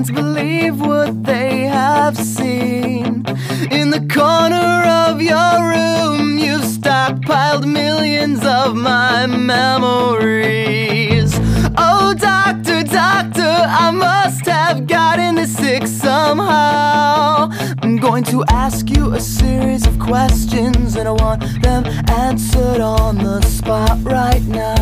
believe what they have seen. In the corner of your room, you've stockpiled millions of my memories. Oh, doctor, doctor, I must have gotten this sick somehow. I'm going to ask you a series of questions, and I want them answered on the spot right now.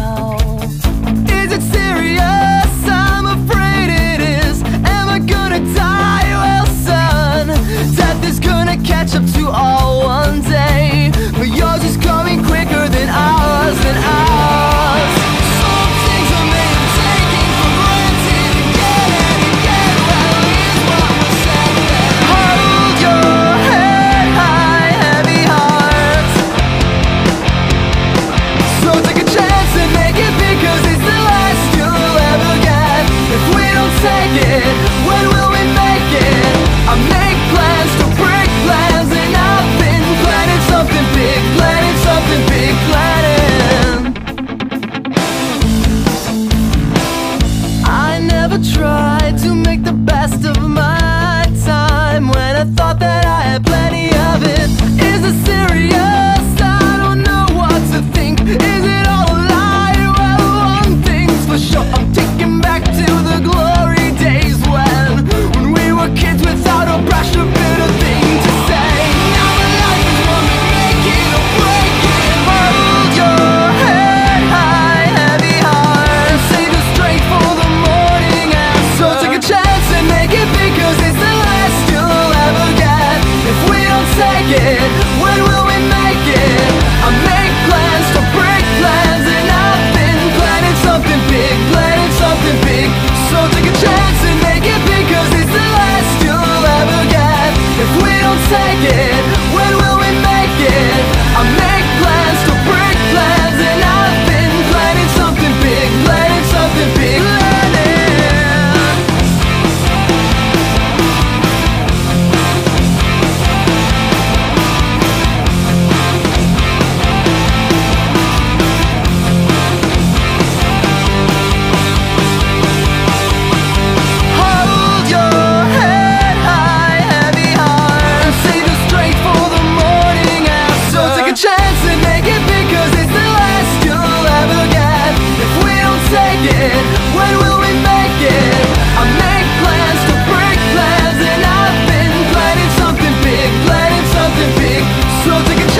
Take it. So take a chance.